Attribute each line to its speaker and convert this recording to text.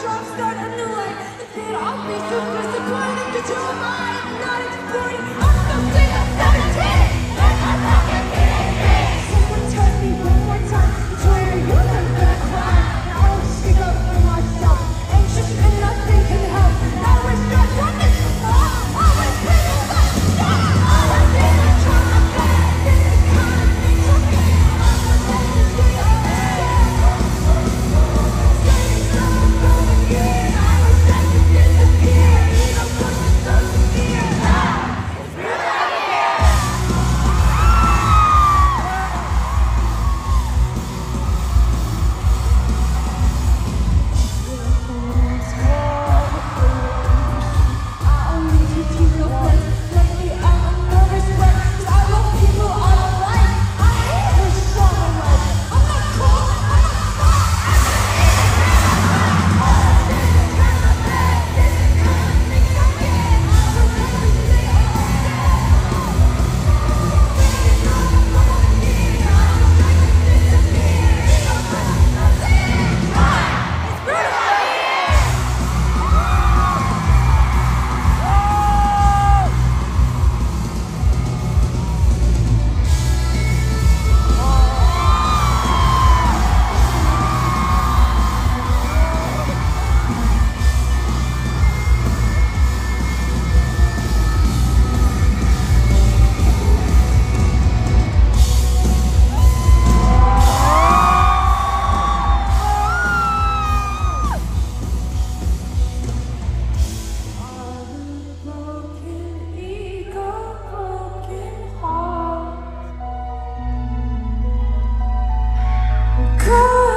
Speaker 1: drop start a new life. It's paid disappointed to do my Oh.